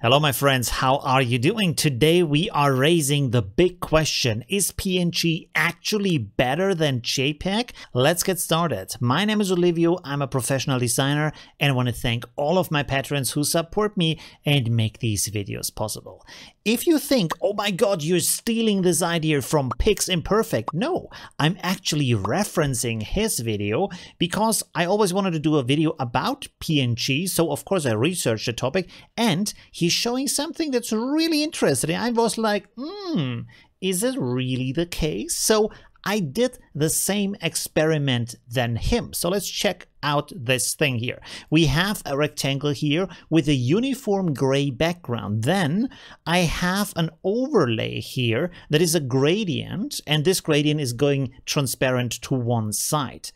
Hello, my friends. How are you doing? Today we are raising the big question. Is PNG actually better than JPEG? Let's get started. My name is Olivio. I'm a professional designer and I want to thank all of my patrons who support me and make these videos possible. If you think, oh my god, you're stealing this idea from Piximperfect, no, I'm actually referencing his video because I always wanted to do a video about PNG. So of course I researched the topic and he he's showing something that's really interesting. I was like, hmm, is it really the case? So I did the same experiment than him. So let's check out this thing here. We have a rectangle here with a uniform gray background. Then I have an overlay here that is a gradient and this gradient is going transparent to one side.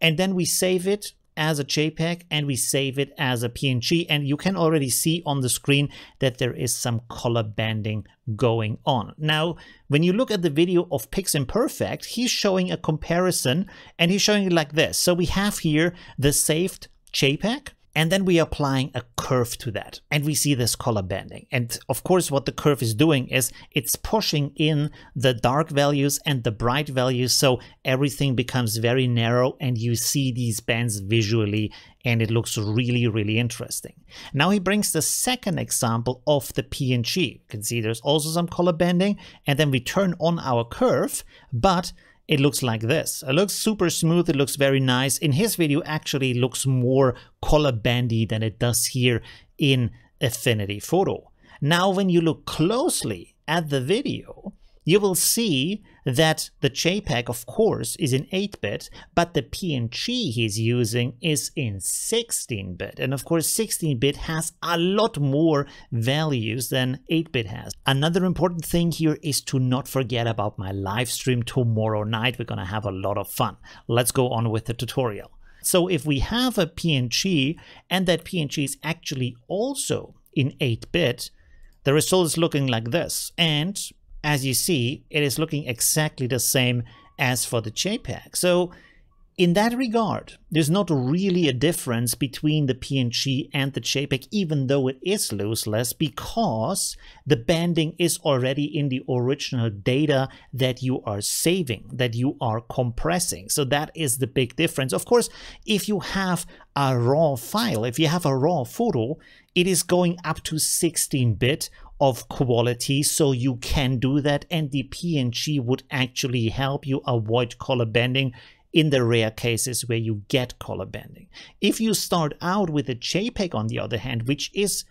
And then we save it as a JPEG and we save it as a PNG. And you can already see on the screen that there is some color banding going on. Now, when you look at the video of Piximperfect, he's showing a comparison and he's showing it like this. So we have here the saved JPEG and then we are applying a curve to that and we see this color banding. And of course, what the curve is doing is it's pushing in the dark values and the bright values. So everything becomes very narrow and you see these bands visually and it looks really, really interesting. Now he brings the second example of the PNG. You can see there's also some color banding and then we turn on our curve, but it looks like this. It looks super smooth, it looks very nice. In his video actually looks more color bandy than it does here in Affinity Photo. Now when you look closely at the video, you will see that the JPEG, of course, is in 8-bit, but the PNG he's using is in 16-bit. And of course, 16-bit has a lot more values than 8-bit has. Another important thing here is to not forget about my live stream tomorrow night. We're going to have a lot of fun. Let's go on with the tutorial. So if we have a PNG and that PNG is actually also in 8-bit, the result is looking like this. And as you see, it is looking exactly the same as for the JPEG. So in that regard, there's not really a difference between the PNG and the JPEG, even though it is lossless, because the banding is already in the original data that you are saving, that you are compressing. So that is the big difference. Of course, if you have a raw file, if you have a raw photo, it is going up to 16-bit of quality so you can do that and the PNG would actually help you avoid color banding in the rare cases where you get color banding. If you start out with a JPEG on the other hand, which is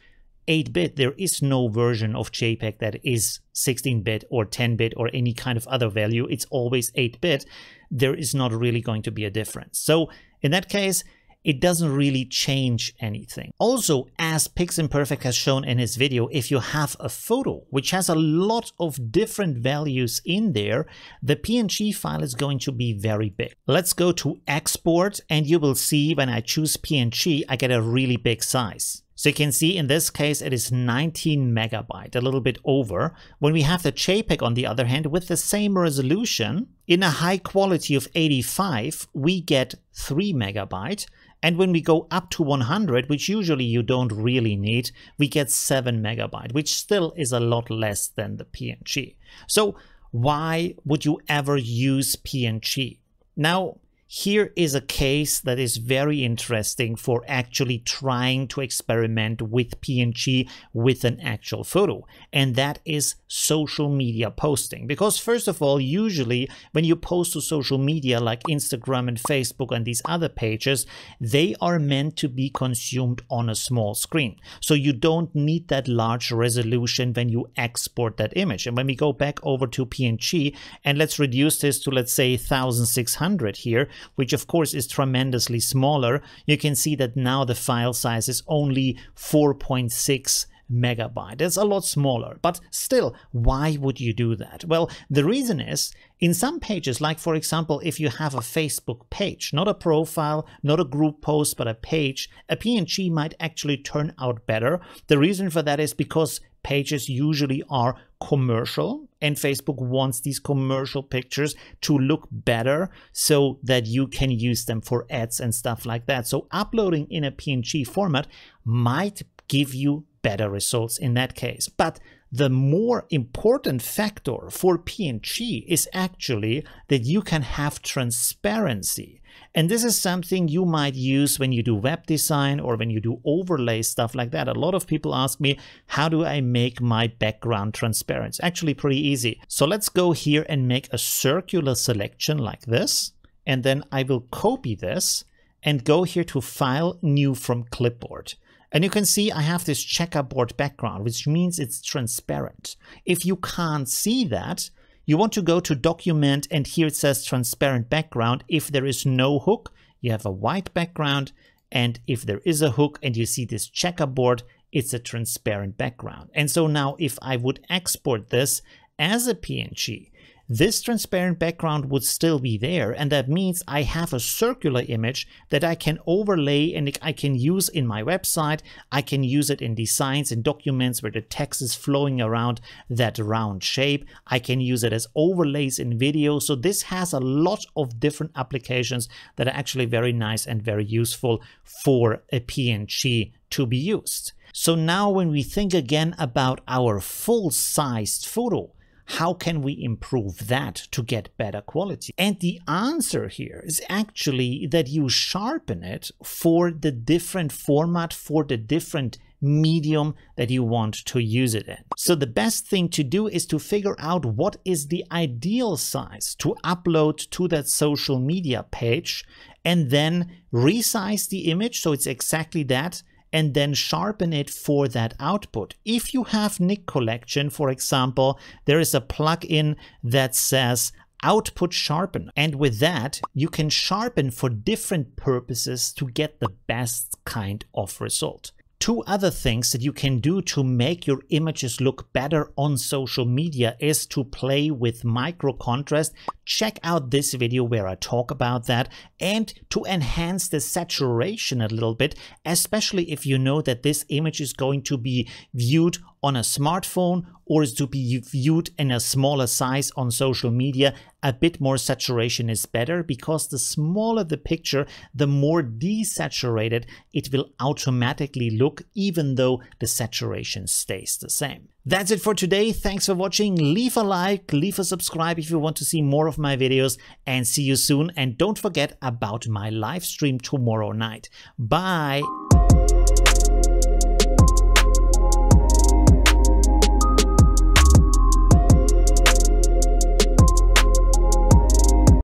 8-bit, there is no version of JPEG that is 16-bit or 10-bit or any kind of other value. It's always 8-bit. There is not really going to be a difference. So in that case, it doesn't really change anything. Also, as Piximperfect has shown in his video, if you have a photo which has a lot of different values in there, the PNG file is going to be very big. Let's go to export and you will see when I choose PNG, I get a really big size. So you can see in this case it is 19 megabyte, a little bit over. When we have the JPEG on the other hand with the same resolution, in a high quality of 85, we get 3 megabyte. And when we go up to 100, which usually you don't really need, we get 7 megabyte, which still is a lot less than the PNG. So why would you ever use PNG? Now, here is a case that is very interesting for actually trying to experiment with PNG with an actual photo, and that is social media posting. Because first of all, usually when you post to social media like Instagram and Facebook and these other pages, they are meant to be consumed on a small screen. So you don't need that large resolution when you export that image. And when we go back over to PNG and let's reduce this to let's say 1600 here, which of course is tremendously smaller, you can see that now the file size is only 4.6 megabyte. It's a lot smaller, but still, why would you do that? Well, the reason is in some pages, like for example, if you have a Facebook page, not a profile, not a group post, but a page, a PNG might actually turn out better. The reason for that is because pages usually are commercial and Facebook wants these commercial pictures to look better so that you can use them for ads and stuff like that. So uploading in a PNG format might give you better results in that case. But the more important factor for PNG is actually that you can have transparency. And this is something you might use when you do web design or when you do overlay stuff like that. A lot of people ask me, how do I make my background transparent? It's actually pretty easy. So let's go here and make a circular selection like this. And then I will copy this and go here to File, New from Clipboard. And you can see I have this checkerboard background, which means it's transparent. If you can't see that, you want to go to Document and here it says Transparent Background. If there is no hook, you have a white background. And if there is a hook and you see this checkerboard, it's a transparent background. And so now if I would export this as a PNG, this transparent background would still be there and that means I have a circular image that I can overlay and I can use in my website. I can use it in designs and documents where the text is flowing around that round shape. I can use it as overlays in video. So this has a lot of different applications that are actually very nice and very useful for a PNG to be used. So now when we think again about our full-sized photo, how can we improve that to get better quality? And the answer here is actually that you sharpen it for the different format, for the different medium that you want to use it in. So the best thing to do is to figure out what is the ideal size to upload to that social media page and then resize the image so it's exactly that and then sharpen it for that output. If you have Nik Collection, for example, there is a plugin that says output sharpen. And with that, you can sharpen for different purposes to get the best kind of result. Two other things that you can do to make your images look better on social media is to play with micro contrast. Check out this video where I talk about that and to enhance the saturation a little bit, especially if you know that this image is going to be viewed on a smartphone or is to be viewed in a smaller size on social media, a bit more saturation is better because the smaller the picture, the more desaturated it will automatically look even though the saturation stays the same. That's it for today. Thanks for watching. Leave a like, leave a subscribe if you want to see more of my videos and see you soon. And don't forget about my live stream tomorrow night. Bye.